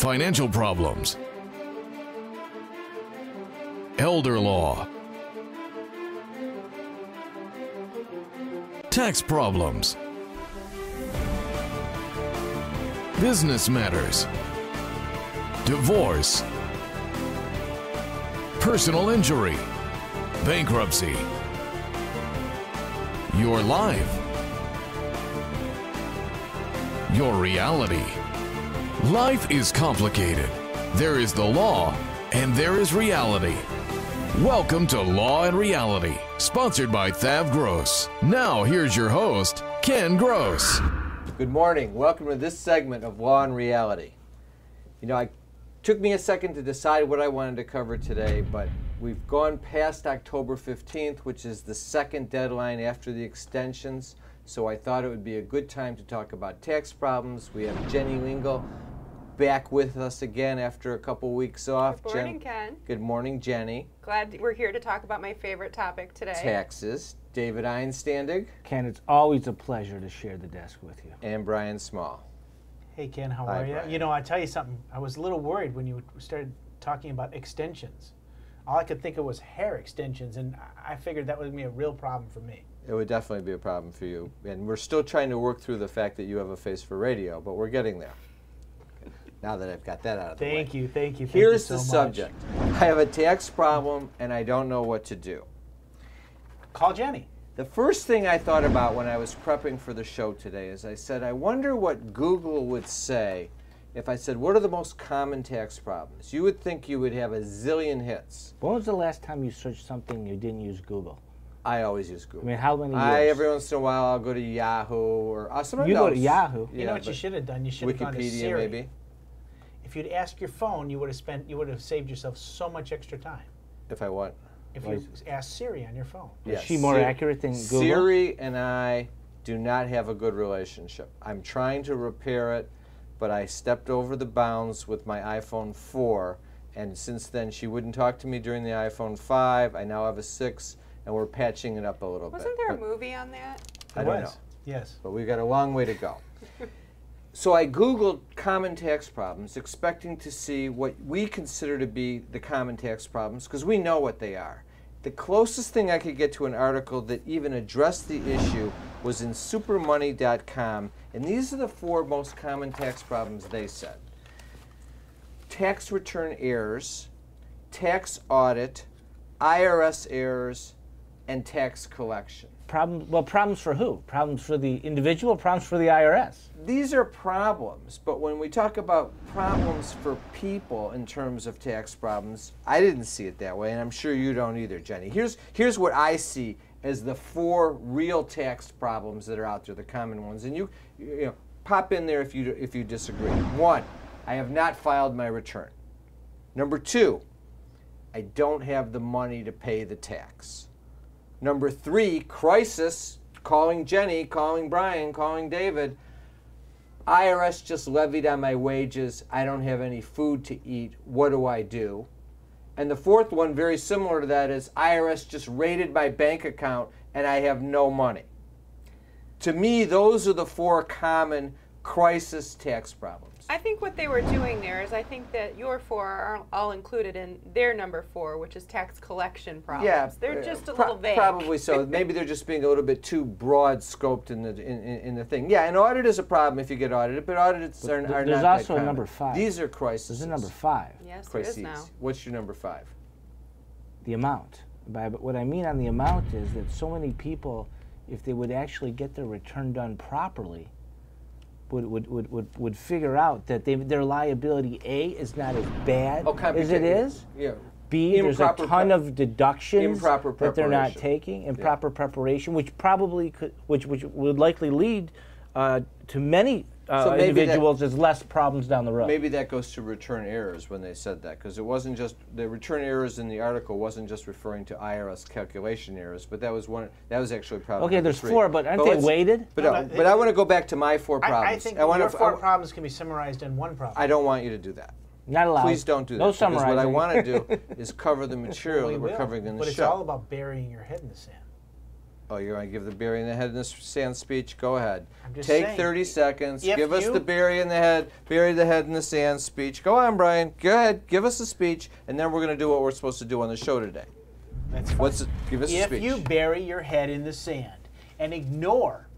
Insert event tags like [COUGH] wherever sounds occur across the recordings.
financial problems, elder law, tax problems, business matters, divorce, personal injury, bankruptcy, your life, your reality. Life is complicated. There is the law and there is reality. Welcome to Law and Reality, sponsored by Thav Gross. Now, here's your host, Ken Gross. Good morning. Welcome to this segment of Law and Reality. You know, it took me a second to decide what I wanted to cover today, but we've gone past October 15th, which is the second deadline after the extensions. So I thought it would be a good time to talk about tax problems. We have Jenny Lingl back with us again after a couple weeks off. Good morning, Ken. Good morning, Jenny. Glad we're here to talk about my favorite topic today. Taxes. David Einstandig Ken, it's always a pleasure to share the desk with you. and Brian Small. Hey Ken, how Hi, are you? Brian. You know, I tell you something. I was a little worried when you started talking about extensions. All I could think of was hair extensions, and I- I figured that would be a real problem for me. It would definitely be a problem for you. And we're still trying to work through the fact that you have a face for radio, but we're getting there. Now that I've got that out of the way. Thank you, thank you. Thank Here's you the so subject. I have a tax problem and I don't know what to do. Call Jenny. The first thing I thought about when I was prepping for the show today is I said, I wonder what Google would say if I said, What are the most common tax problems? You would think you would have a zillion hits. When was the last time you searched something you didn't use Google? I always use Google. I mean, how many I, every once in a while, I'll go to Yahoo or uh, sometimes You go to Yahoo. You know what you should have done? You should have gone to Wikipedia, Siri. maybe. If you'd asked your phone, you would have spent, you would have saved yourself so much extra time. If I want. If you asked Siri on your phone. Is she more Siri- accurate than Google? Siri and I do not have a good relationship. I'm trying to repair it, but I stepped over the bounds with my iPhone 4, and since then she wouldn't talk to me during the iPhone 5. I now have a 6, and we're patching it up a little bit. Wasn't bit. there a but movie on that? I It don't was. know. Yes. But we've got a long way to go. [LAUGHS] so I Googled common tax problems, expecting to see what we consider to be the common tax problems, because we know what they are. The closest thing I could get to an article that even addressed the issue was in supermoney.com, and these are the four most common tax problems they said tax return errors, tax audit, IRS errors, and tax collection. Problem, well, problems for who? Problems for the individual, problems for the IRS. these are problems, but when we talk about problems for people in terms of tax problems, I didn't see it that way, and I'm sure you don't either, Jenny. Here's here's what I see as the four real tax problems that are out there, the common ones, and you you know pop in there if you if you disagree. One, I have not filed my return. Number two, I don't have the money to pay the tax. Number three, crisis, calling Jenny, calling Brian, calling David. IRS just levied on my wages. I don't have any food to eat. What do I do? And the fourth one, very similar to that, is IRS just raided my bank account and I have no money. To me, those are the four common crisis tax problems. I think what they were doing there is I think that your four are all included in their number four, which is tax collection problems. Yeah, They're just a pro- little vague. Probably so. [LAUGHS] Maybe they're just being a little bit too broad scoped in the in, in, in the thing. Yeah, an audit is a problem if you get audited, but audits are, th- are there's not also a number five. These are crises. There's a number five, Yes, there is Crises. now. What's your number five? the amount. But what I mean on the amount is that so many people, if they would actually get their return done properly, would, would, would, would, would figure out that they, their liability, A, is not as bad Oh, as it is. Yeah. B, there's a ton of deductions Improper that they're not taking, improper preparation, which probably could, which, which would likely lead uh, to many uh, So individuals as less problems down the road. Maybe that goes to return errors when they said that, because it wasn't just the return errors in the article wasn't just referring to IRS calculation errors, but that was one. That was actually problem. Okay, there's three. four, but aren't they weighted? But No, no, but but I want to go back to my four problems. I think wanna, your four I, problems can be summarized in one problem. I don't want you to do that. Not allowed. Please don't do that. No because what I want to do [LAUGHS] is cover the material We that we're will, covering in the show. but it's all about burying your head in the sand. Oh, you're going to give the berry in the head in the sand speech? Go ahead. Take saying, 30 seconds. Give us you- the berry in the head, bury the head in the sand speech. Go on, Brian. Go ahead. Give us a speech, and then we're going to do what we're supposed to do on the show today. That's fine. What's? Give us a if you bury your head in the sand and ignore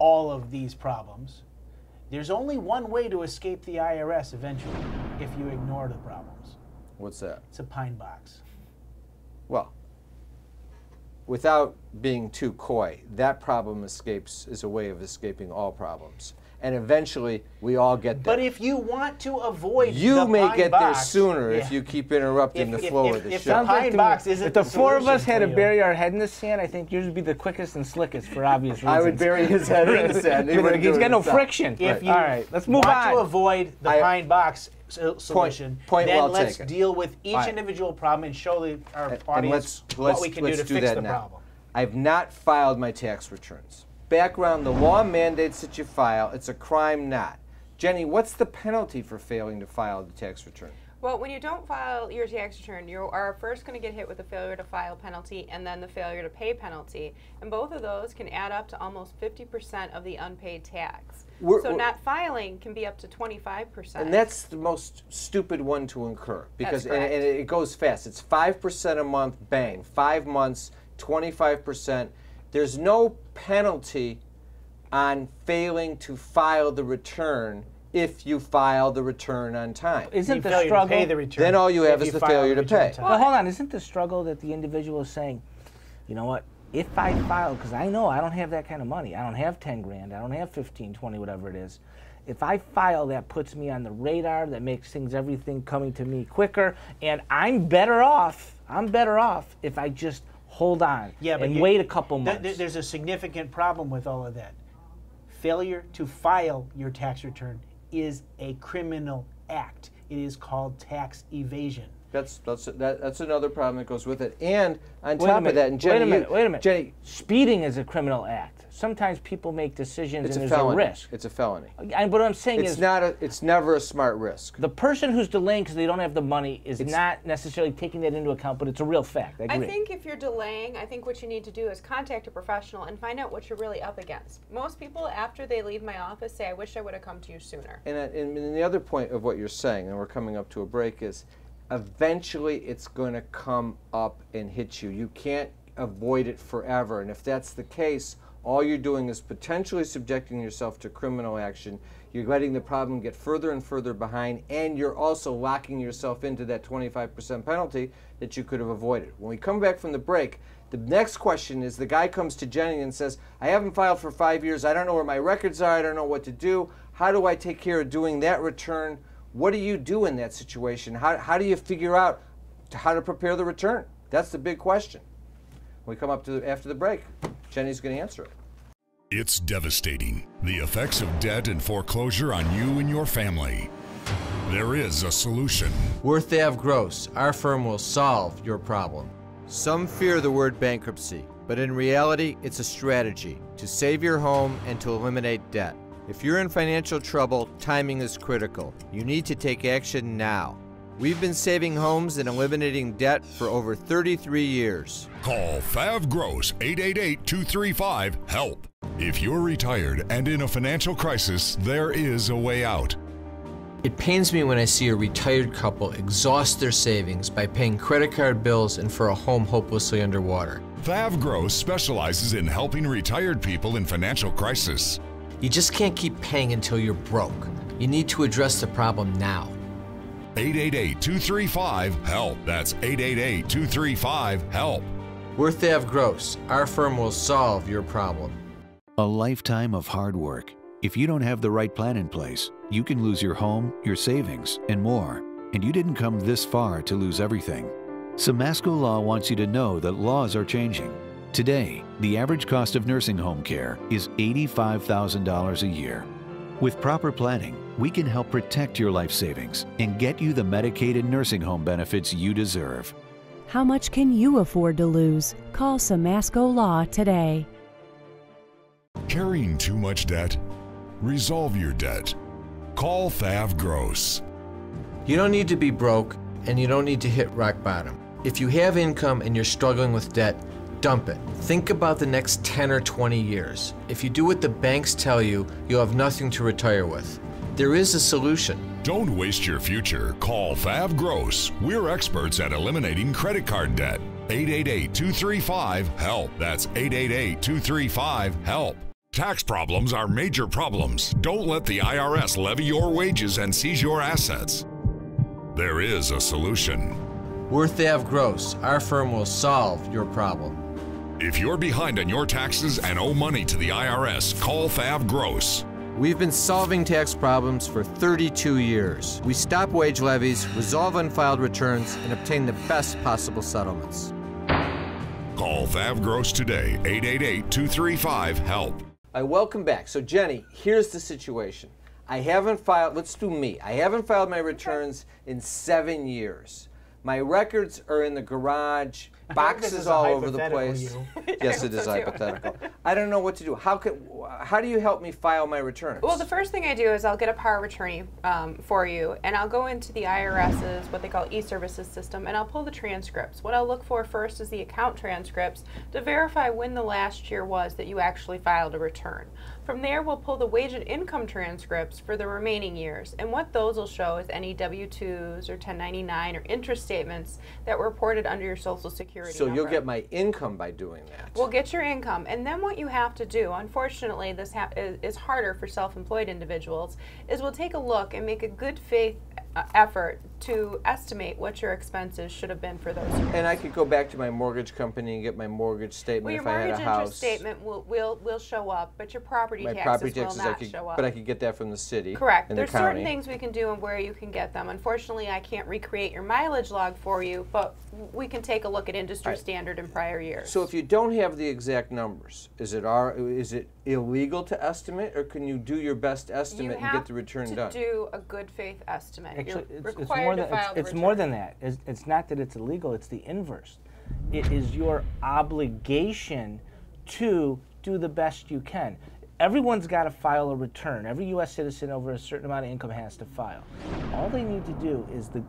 all of these problems, there's only one way to escape the IRS eventually if you ignore the problems. What's that? It's a pine box. Well, without being too coy, that problem escapes is a way of escaping all problems. And eventually, we all get there. But if you want to avoid the thing, you the may pine get there box- sooner if you keep interrupting If- the flow if- of the if show. the Sounds like pine box isn't if the the four of us had to bury our head in the sand, I think yours would be the quickest and slickest for obvious reasons. [LAUGHS] I would bury his head in the [LAUGHS] sand. He He's wouldn't got no himself. friction. If you All right, let's move want on. to avoid the I- pine box uh, solution, point then well let's taken. deal with each All right. individual problem and show the, our And audience let's, what let's, we can let's do to do fix that the now. problem. I've not filed my tax returns. Background, the law mandates that you file. It's a crime not. Jenny, what's the penalty for failing to file the tax return? Well, when you don't file your tax return, you are first going to get hit with the failure to file penalty and then the failure to pay penalty. And both of those can add up to almost 50% of the unpaid tax. We're- so we're- not filing can be up to 25%. And that's the most stupid one to incur because and, and it goes fast. It's five percent a month, bang. Five months, twenty-five percent. There's no penalty on failing to file the return if you file the return on time. Isn't the struggle? the return. Then all you have if is the file failure to pay. on well, hold on. Isn't the struggle that the individual is saying, you know what? If I file, because I know I don't have that kind of money. I don't have 10 grand. I don't have 15, 20, whatever it is. If I file, that puts me on the radar. That makes things, everything coming to me quicker. And I'm better off. I'm better off if I just hold on Yeah, but and you- wait a couple th- months. th- there's a significant problem with all of that. Failure to file your tax return is a criminal act. It is called tax evasion. That's that's that, that's another problem that goes with it. And on Wait top minute, of that, and Jenny, wait a minute, you- wait a minute. Jenny, Speeding is a criminal act. Sometimes people make decisions it's and a there's felony. a risk. It's a felony. And what I'm saying It's is, not a. It's never a smart risk. the person who's delaying because they don't have the money is not necessarily taking that into account, but it's a real fact. I I think if you're delaying, I think what you need to do is contact a professional and find out what you're really up against. Most people, after they leave my office, say, I wish I would have come to you sooner. And, uh, and, and the other point of what you're saying, and we're coming up to a break, is eventually it's going to come up and hit you. You can't avoid it forever. And if that's the case, all you're doing is potentially subjecting yourself to criminal action. You're letting the problem get further and further behind, and you're also locking yourself into that 25% penalty that you could have avoided. When we come back from the break, the next question is the guy comes to Jenny and says, I haven't filed for five years. I don't know where my records are. I don't know what to do. How do I take care of doing that return? What do you do in that situation? How, how do you figure out how to prepare the return? That's the big question. We come up to the, after the break, Jenny's going to answer it. It's devastating. The effects of debt and foreclosure on you and your family. There is a solution. We're Thav Gross, our firm will solve your problem. Some fear the word bankruptcy, but in reality, it's a strategy to save your home and to eliminate debt. If you're in financial trouble, timing is critical. You need to take action now. We've been saving homes and eliminating debt for over 33 years. Call Thav Gross 888-235-HELP. If you're retired and in a financial crisis, there is a way out. It pains me when I see a retired couple exhaust their savings by paying credit card bills and for a home hopelessly underwater. Thav Gross specializes in helping retired people in financial crisis. You just can't keep paying until you're broke. You need to address the problem now. 888-235-HELP. That's 888-235-HELP. We're Thav Gross, our firm will solve your problem. A lifetime of hard work. If you don't have the right plan in place, you can lose your home, your savings, and more. And you didn't come this far to lose everything. Samasco Law wants you to know that laws are changing. Today, the average cost of nursing home care is $85,000 a year. With proper planning, we can help protect your life savings and get you the Medicaid and nursing home benefits you deserve. How much can you afford to lose? Call Samasco Law today. Carrying too much debt? Resolve your debt. Call Thav Gross. You don't need to be broke and you don't need to hit rock bottom. If you have income and you're struggling with debt, Dump it. Think about the next 10 or 20 years. If you do what the banks tell you, you'll have nothing to retire with. There is a solution. Don't waste your future. Call Thav Gross. We're experts at eliminating credit card debt. 888 235 HELP. That's 888 235 HELP. Tax problems are major problems. Don't let the IRS levy your wages and seize your assets. There is a solution. We're Thav Gross, our firm will solve your problem. If you're behind on your taxes and owe money to the IRS, call Thav Gross. We've been solving tax problems for 32 years. We stop wage levies, resolve unfiled returns, and obtain the best possible settlements. Call Thav Gross today, 888 235 HELP. I welcome back. So, Jenny, here's the situation. I haven't filed, let's do me. I haven't filed my returns in seven years. My records are in the garage, [LAUGHS] boxes all over the place. [LAUGHS] [LAUGHS] yes, it is So hypothetical. I don't know what to do. How could, how do you help me file my returns? Well, the first thing I do is I'll get a power of attorney um, for you, and I'll go into the IRS's what they call e-services system, and I'll pull the transcripts. What I'll look for first is the account transcripts to verify when the last year was that you actually filed a return. From there, we'll pull the wage and income transcripts for the remaining years, and what those will show is any W-2s or 1099 or interest statements that were reported under your Social Security so you'll get my income by doing that. We'll get your income, and then what you have to do, unfortunately, this ha- is, is harder for self-employed individuals, is we'll take a look and make a good faith uh, effort to estimate what your expenses should have been for those years. and I could go back to my mortgage company and get my mortgage statement well, your if I had mortgage a interest house. statement will, will will show up, but your property my taxes property will taxes, not I could, show up. but I could get that from the city. Correct. And There's the certain things we can do and where you can get them. Unfortunately, I can't recreate your mileage log for you, but we can take a look at industry Right. standard in prior years. So if you don't have the exact numbers, is it our, is it illegal to estimate, or can you do your best you estimate and get the return to done? do a good faith estimate. Actually, You're it's, it's required more to than file it's, it's more than that. It's, it's not that it's illegal; it's the inverse. It is your obligation to do the best you can. Everyone's got to file a return. Every U.S. citizen over a certain amount of income has to file. All they need to do is the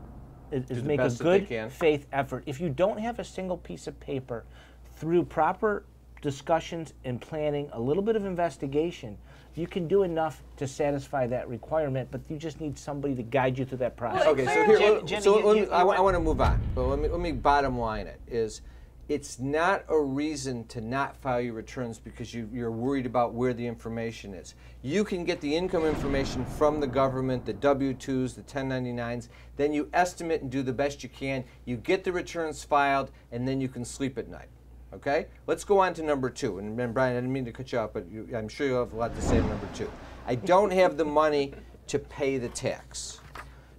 is, is make a best that they good faith effort. If you don't have a single piece of paper, through proper discussions and planning, a little bit of investigation, you can do enough to satisfy that requirement. But you just need somebody to guide you through that process. Well, Okay, so here, Jen- let- Jenny, so you- let you- I, I want to move on, but let me let me bottom line it is, it's not a reason to not file your returns because you, you're worried about where the information is. You can get the income information from the government, the W-2s, the 1099s. Then you estimate and do the best you can. You get the returns filed, and then you can sleep at night. Okay, let's go on to number two. And, and Brian, I didn't mean to cut you off, but you, I'm sure you have a lot to say on number two. I don't have the money to pay the tax.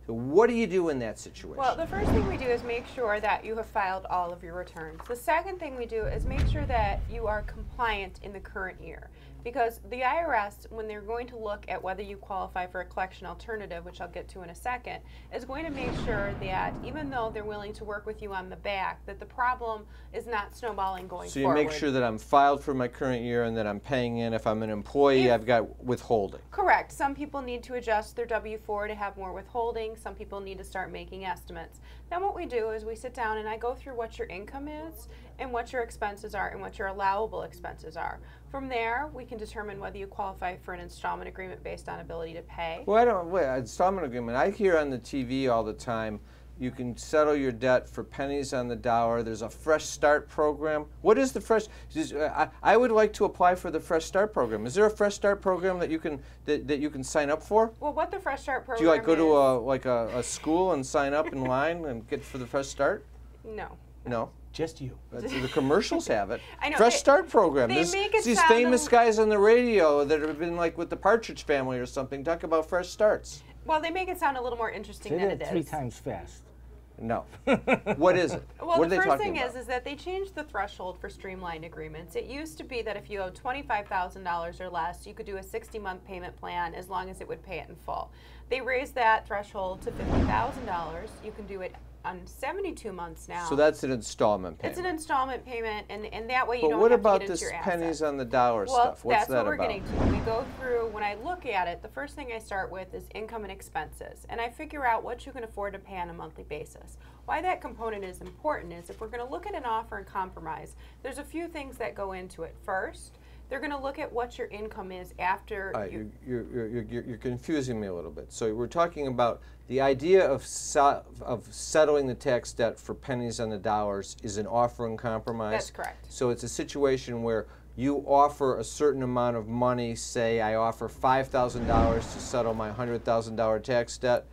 So what do you do in that situation? Well, the first thing we do is make sure that you have filed all of your returns. The second thing we do is make sure that you are compliant in the current year. Because the IRS, when they're going to look at whether you qualify for a collection alternative, which I'll get to in a second, is going to make sure that even though they're willing to work with you on the back, that the problem is not snowballing going forward. so you forward. make sure that I'm filed for my current year and that I'm paying in. If I'm an employee, If- I've got withholding. Correct. Some people need to adjust their W 4 to have more withholding. Some people need to start making estimates. Then, what we do is we sit down and I go through what your income is and what your expenses are and what your allowable expenses are. From there, we can determine whether you qualify for an installment agreement based on ability to pay. Well, I don't. Wait, installment agreement. I hear on the TV all the time. You can settle your debt for pennies on the dollar. There's a Fresh Start program. What is the Fresh? is- uh, I, I would like to apply for the Fresh Start program. Is there a Fresh Start program that you can that, that you can sign up for? Well, what the Fresh Start program? Do you like go to a like a, a school and sign up in line and get for the Fresh Start? No. No. Just you. [LAUGHS] That's, the commercials have it. [LAUGHS] I know, Fresh they- Start program. they There's make it these sound famous a- guys on the radio that have been like with the Partridge Family or something talk about fresh starts. Well, they make it sound a little more interesting Say than that it three times fast. No. [LAUGHS] what is it? Well, what are the they first thing about? is, is that they changed the threshold for streamlined agreements. It used to be that if you owed twenty-five thousand dollars or less, you could do a sixty-month payment plan as long as it would pay it in full. They raised that threshold to fifty thousand dollars. You can do it on 72 months now. So that's an installment payment. it's an installment payment, and, and that way you but don't what have about to get this into your pennies on the dollar well, stuff? What's that's that what we're about? getting to. We go through, when I look at it, the first thing I start with is income and expenses. And I figure out what you can afford to pay on a monthly basis. Why that component is important is if we're going to look at an offer in compromise, there's a few things that go into it. First, they're going to look at what your income is after All right, you, you're, you're, you're, you're confusing me a little bit. So we're talking about the idea of of settling the tax debt for pennies on the dollars is an offer in compromise. That's correct. So it's a situation where you offer a certain amount of money. Say I offer five thousand dollars to settle my hundred thousand dollar tax debt.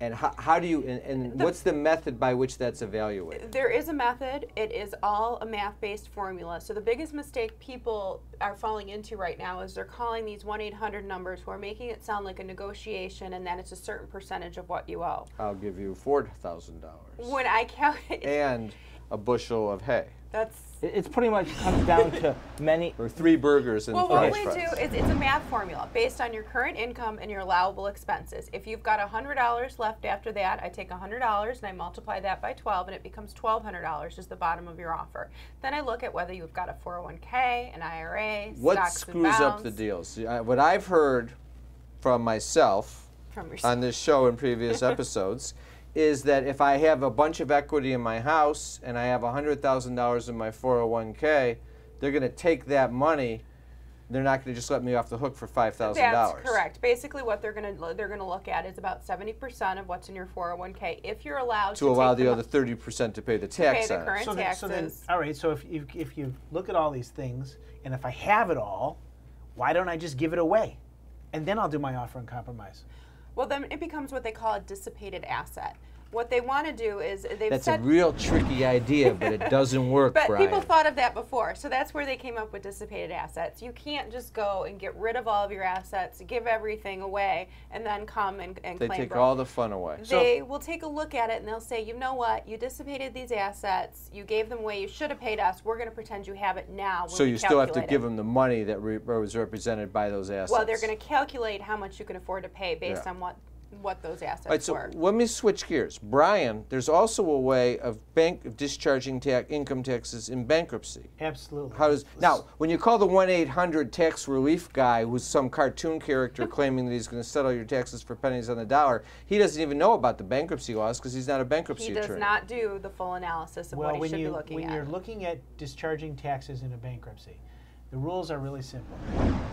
And how, how do you and, and what's the method by which that's evaluated? There is a method. It is all a math-based formula. So the biggest mistake people are falling into right now is they're calling these 1-800 numbers who are making it sound like a negotiation and then it's a certain percentage of what you owe. I'll give you four thousand dollars When I count it. and a bushel of hay that's it's pretty much comes down to many. or three burgers and well, what we fries. do is it's a math formula based on your current income and your allowable expenses. If you've got $100 left after that, I take $100 and I multiply that by 12 and it becomes $1,200 is the bottom of your offer. Then I look at whether you've got a 401k, an IRA, What stocks screws and up the bonds deals? What I've heard from myself from your on this show in previous [LAUGHS] episodes is that if I have a bunch of equity in my house and I have $100,000 in my 401k, they're going to take that money. They're not going to just let me off the hook for $5,000. That's correct. Basically, what they're going to they're going to look at is about 70% of what's in your 401k. If you're allowed to, To allow take the mo- other 30% to pay the tax pay the on current- it. So then, so then, taxes. all right. So if you if you look at all these things, and if I have it all, why don't I just give it away, and then I'll do my offer in compromise? Well, then it becomes what they call a dissipated asset. What they want to do is they've That's a real tricky idea, but it doesn't work, [LAUGHS] But Brian. people thought of that before, so that's where they came up with dissipated assets. You can't just go and get rid of all of your assets, give everything away, and then come and, and they claim take it. all the fun away. They will take a look at it and they'll say, you know what, you dissipated these assets, you gave them away, you should have paid us. We're going to pretend you have it now. So you still have to calculate give them the money that re- was represented by those assets. Well, they're going to calculate how much you can afford to pay based Yeah. on what what those assets All right, so were. let me switch gears. Brian, there's also a way of bank of discharging ta- income taxes in bankruptcy. Absolutely. How does now when you call the one eight hundred tax relief guy, who's some cartoon character [LAUGHS] claiming that he's going to settle your taxes for pennies on the dollar, he doesn't even know about the bankruptcy laws because he's not a bankruptcy attorney. he does attorney. not do the full analysis of well, what he when should you be looking when at. you're looking at discharging taxes in a bankruptcy, the rules are really simple.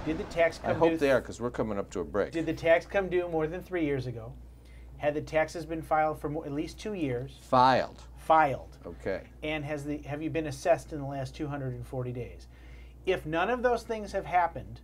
Did the tax come I hope due? they are because we're coming up to a break. Did the tax come due more than three years ago? Had the taxes been filed for more, at least two years? Filed. Filed. Okay. and has the have you been assessed in the last 240 days? If none of those things have happened,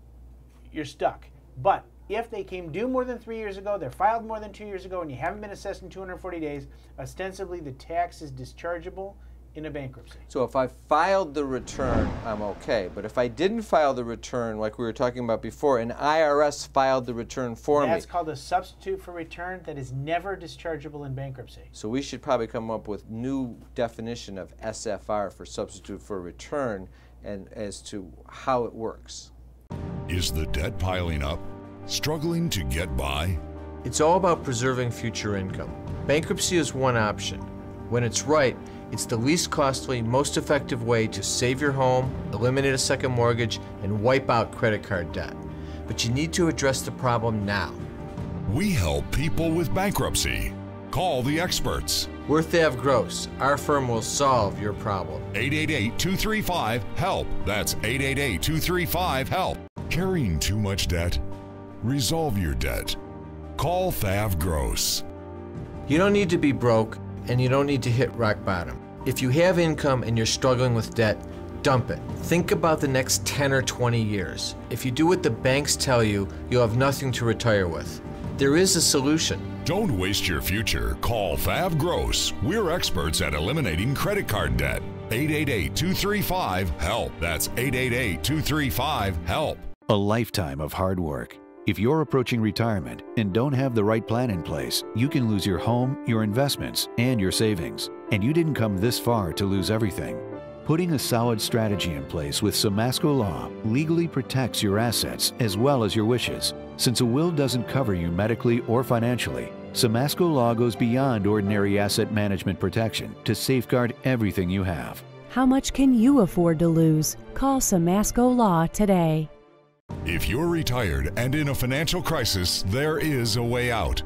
you're stuck. But if they came due more than three years ago, they're filed more than two years ago, and you haven't been assessed in 240 days, ostensibly the tax is dischargeable in a bankruptcy. So if I filed the return, I'm okay. But if I didn't file the return, like we were talking about before, an IRS filed the return for That's me. That's called a substitute for return that is never dischargeable in bankruptcy. So we should probably come up with new definition of SFR for substitute for return and as to how it works. Is the debt piling up? Struggling to get by? It's all about preserving future income. Bankruptcy is one option. When it's right, it's the least costly, most effective way to save your home, eliminate a second mortgage, and wipe out credit card debt. But you need to address the problem now. We help people with bankruptcy. Call the experts. We're Thav Gross. Our firm will solve your problem. 888 235 HELP. That's 888 235 HELP. Carrying too much debt? Resolve your debt. Call Thav Gross. You don't need to be broke, and you don't need to hit rock bottom. If you have income and you're struggling with debt, dump it. Think about the next 10 or 20 years. If you do what the banks tell you, you'll have nothing to retire with. There is a solution. Don't waste your future. Call Thav Gross. We're experts at eliminating credit card debt. 888 235 HELP. That's 888 235 HELP. A lifetime of hard work. If you're approaching retirement and don't have the right plan in place, you can lose your home, your investments, and your savings. And you didn't come this far to lose everything. Putting a solid strategy in place with Samasco Law legally protects your assets as well as your wishes. Since a will doesn't cover you medically or financially, Samasco Law goes beyond ordinary asset management protection to safeguard everything you have. How much can you afford to lose? Call Samasco Law today. If you're retired and in a financial crisis, there is a way out.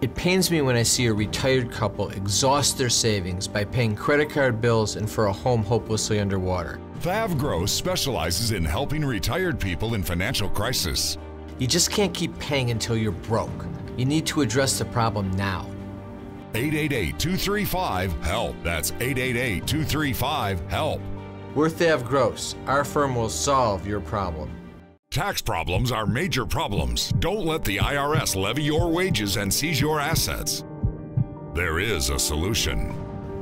It pains me when I see a retired couple exhaust their savings by paying credit card bills and for a home hopelessly underwater. Thav Gross specializes in helping retired people in financial crisis. You just can't keep paying until you're broke. You need to address the problem now. 888 235 HELP. That's 888 235 HELP. We're Thav Gross. Our firm will solve your problem. Tax problems are major problems. Don't let the IRS levy your wages and seize your assets. There is a solution.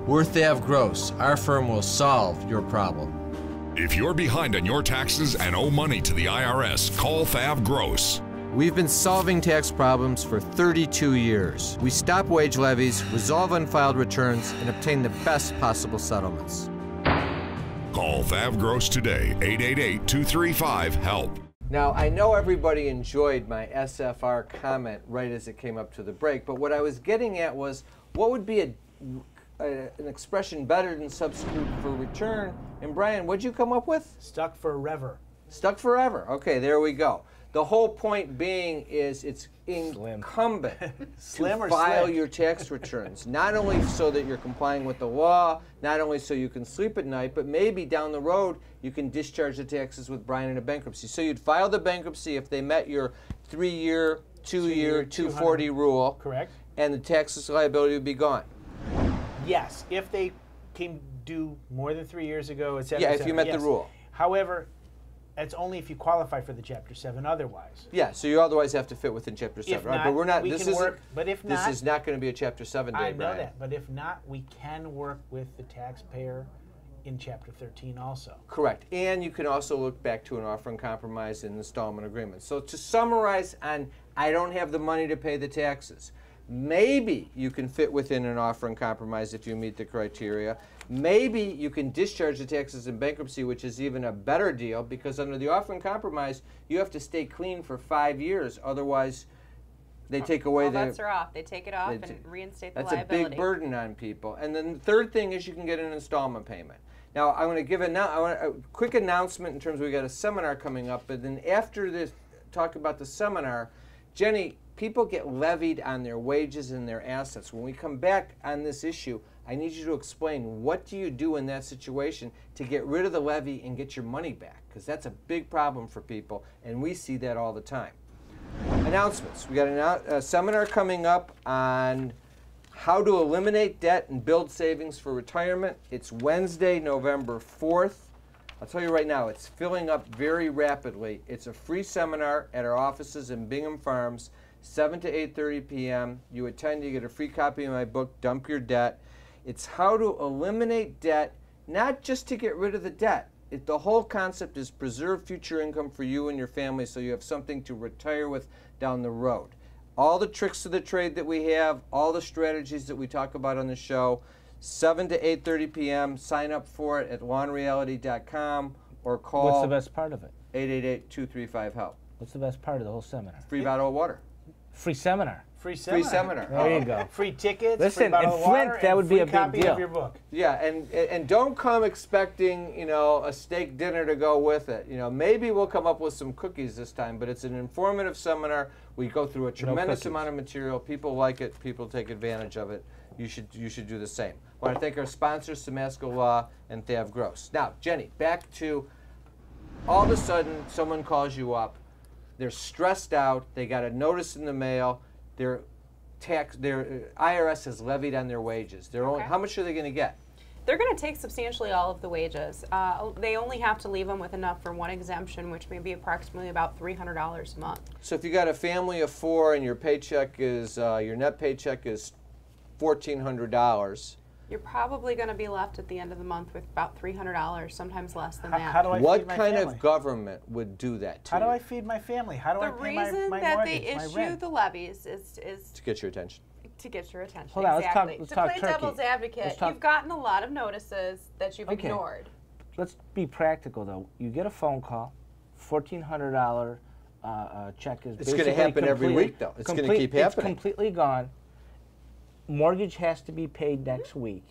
We're Thav Gross. Our firm will solve your problem. If you're behind on your taxes and owe money to the IRS, call Thav Gross. We've been solving tax problems for 32 years. We stop wage levies, resolve unfiled returns, and obtain the best possible settlements. Call Thav Gross today, 888 235 HELP. Now, I know everybody enjoyed my SFR comment right as it came up to the break, but what I was getting at was what would be a, a, an expression better than substitute for return? And Brian, what'd you come up with? Stuck forever. Stuck forever. Okay, there we go. The whole point being is it's incumbent [LAUGHS] Slim to file slick? your tax returns, not only so that you're complying with the law, not only so you can sleep at night, but maybe down the road you can discharge the taxes with Brian in a bankruptcy. So you'd file the bankruptcy if they met your three-year, two-year, Two-year, 240 rule, Correct. and the taxes liability would be gone. Yes, if they came due more than three years ago, et cetera. Yeah, if you met the rule. However, that's only if you qualify for the Chapter 7 otherwise. Yeah, so you otherwise have to fit within Chapter 7, right? but we're not, we this isn't, work- but if this not- is not going to be a Chapter 7 day, I know Brian. that, but if not, we can work with the taxpayer in Chapter 13 also. Correct. And you can also look back to an offer in compromise and installment agreement. So to summarize on I don't have the money to pay the taxes. Maybe you can fit within an offer in compromise if you meet the criteria. Maybe you can discharge the taxes in bankruptcy, which is even a better deal because under the offer in compromise, you have to stay clean for five years. Otherwise, they take away All the. bets are off. They take it off and reinstate the That's liability. a big burden on people. And then the third thing is you can get an installment payment. Now I'm going to give a, now, I want a quick announcement in terms of we got a seminar coming up, but then after this, talk about the seminar, Jenny, people get levied on their wages and their assets. When we come back on this issue, I need you to explain what do you do in that situation to get rid of the levy and get your money back, because that's a big problem for people, and we see that all the time announcements. We got a seminar coming up on how to eliminate debt and build savings for retirement. It's Wednesday, November 4th. I'll tell you right now, it's filling up very rapidly. It's a free seminar at our offices in Bingham Farms, 7 to 8:30 p.m. You attend, you get a free copy of my book, Dump Your Debt. It's how to eliminate debt, not just to get rid of the debt. It, the whole concept is preserve future income for you and your family so you have something to retire with down the road. All the tricks of the trade that we have, all the strategies that we talk about on the show, 7 to 8:30 p.m. Sign up for it at lawandreality.com or call What's the best part of it? 888-235-HELP. What's the best part of the whole seminar? Free bottle of water. Free seminar. Free Free seminar. seminar. There you go. Free tickets, Listen, free in of water, Flint, that would be a big copy deal. of your book. Yeah, and and don't come expecting you know a steak dinner to go with it. You know, maybe we'll come up with some cookies this time, but it's an informative seminar. We go through a tremendous cookies. amount of material. People like it. People take advantage of it. You should you should do the same. I want to thank our sponsors, Samasco Law and Thav Gross. Now, Jenny, back to all of a sudden someone calls you up. They're stressed out. They got a notice in the mail. Their tax, their uh, IRS has levied on their wages. They're only, Okay. how much are they going to get? They're going to take substantially all of the wages. Uh, they only have to leave them with enough for one exemption, which may be approximately about $300 a month. So if you got a family of four and your paycheck is uh, your net paycheck is fourteen hundred dollars, You're probably going to be left at the end of the month with about $300, sometimes less than How, that. how do I what feed my kind family? of government would do that to How do I feed my family? How do the I pay my, The reason that mortgage, they issue the levies is, is to get your attention? to get your attention. Hold on, let's talk- exactly. let's to talk play turkey. devil's advocate, Let's talk- you've gotten a lot of notices that you've Okay. ignored. Let's be practical though. You get a phone call, fourteen hundred dollar uh, uh, check is It's gonna basically happen every week, though. It's gonna keep happening. It's completely gone. Mortgage has to be paid next mm-hmm. week.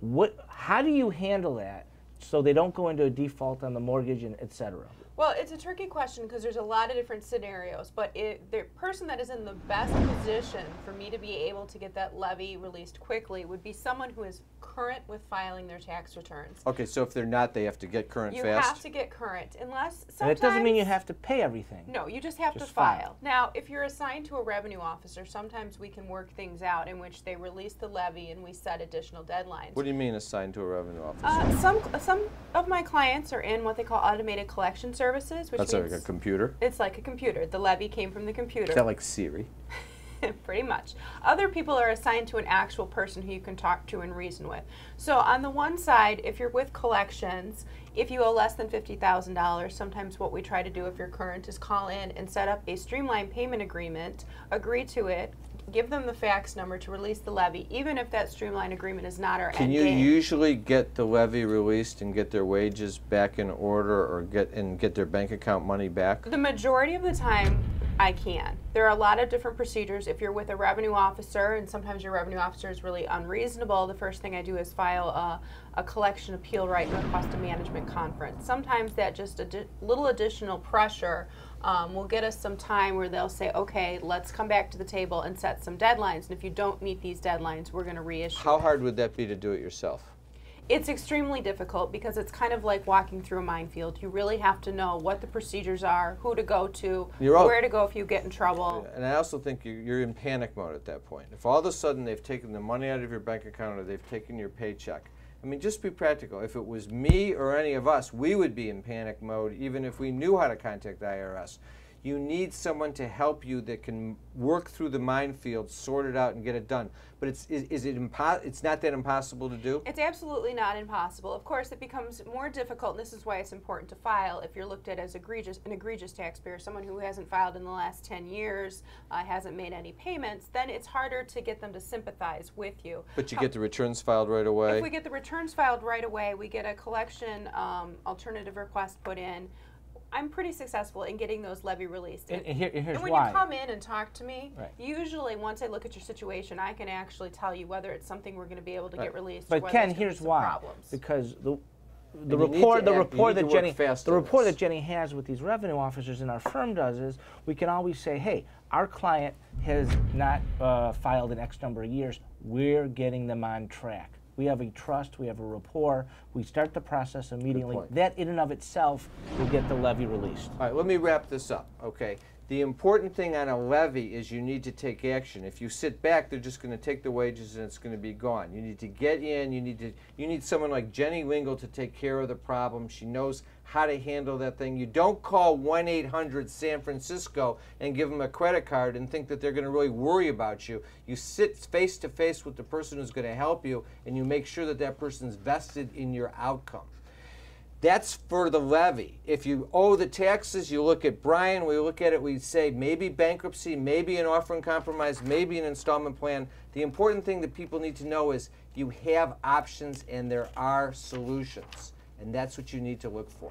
What? How do you handle that so they don't go into a default on the mortgage and et cetera? Well, it's a tricky question because there's a lot of different scenarios, but it, the person that is in the best position for me to be able to get that levy released quickly would be someone who is current with filing their tax returns. Okay, so if they're not, they have to get current You fast. have to get current unless sometimes And it doesn't mean you have to pay everything. No, you just have Just to file. file. Now, if you're assigned to a revenue officer, sometimes we can work things out in which they release the levy and we set additional deadlines. What do you mean assigned to a revenue officer? Uh, some some of my clients are in what they call automated collection services, which That's means like a computer. it's like a computer. The levy came from the computer. Is that like Siri? [LAUGHS] [LAUGHS] Pretty much. Other people are assigned to an actual person who you can talk to and reason with. So, on the one side, if you're with collections, if you owe less than $50,000, sometimes what we try to do if you're current is call in and set up a streamlined payment agreement, agree to it, give them the fax number to release the levy, even if that streamlined agreement is not our Can end you game. usually get the levy released and get their wages back in order, or get and get their bank account money back? The majority of the time, I can. There are a lot of different procedures. If you're with a revenue officer, and sometimes your revenue officer is really unreasonable, the first thing I do is file a, a collection appeal right and request a management conference. Sometimes that just a little additional pressure um, will get us some time where they'll say, okay, let's come back to the table and set some deadlines. And if you don't meet these deadlines, we're going to reissue. How hard would that be to do it yourself? It's extremely difficult because it's kind of like walking through a minefield. You really have to know what the procedures are, who to go to, all- where to go if you get in trouble. And I also think you- you're in panic mode at that point. If all of a sudden they've taken the money out of your bank account or they've taken your paycheck, I mean, just be practical. If it was me or any of us, we would be in panic mode even if we knew how to contact the IRS. You need someone to help you that can work through the minefield, sort it out, and get it done. But it's is, is it impo- It's not that impossible to do. It's absolutely not impossible. Of course, it becomes more difficult, and this is why it's important to file if you're looked at as egregious, an egregious taxpayer, someone who hasn't filed in the last 10 years, uh, hasn't made any payments, then it's harder to get them to sympathize with you. But you get the returns filed right away. If we get the returns filed right away, we get a collection um, alternative request put in. I'm pretty successful in getting those levy released. And, and here, and here's And when why. you come in and talk to me, Right. usually once I look at your situation, I can actually tell you whether it's something we're going to be able to get released. But whether Ken, there's be here's why. Problems. Because the the you need rapport, the act- you rapport need to that Jenny, the on rapport this. that Jenny has with these revenue officers in our firm does is we can always say, hey, our client has not uh, filed in X number of years. We're getting them on track. We have a trust. We have a rapport. We start the process immediately. That in and of itself will get the levy released. All right, let me wrap this up, okay? The important thing on a levy is you need to take action. If you sit back, they're just going to take the wages and it's going to be gone. You need to get in. You need to. You need someone like Jenny Lingl to take care of the problem. She knows how to handle that thing. You don't call 1-800 San Francisco and give them a credit card and think that they're going to really worry about you. You sit face to face with the person who's going to help you, and you make sure that that person's vested in your outcome. That's for the levy. If you owe the taxes, you look at Brian, we look at it, we say maybe bankruptcy, maybe an offer in compromise, maybe an installment plan. The important thing that people need to know is you have options and there are solutions. And that's what you need to look for.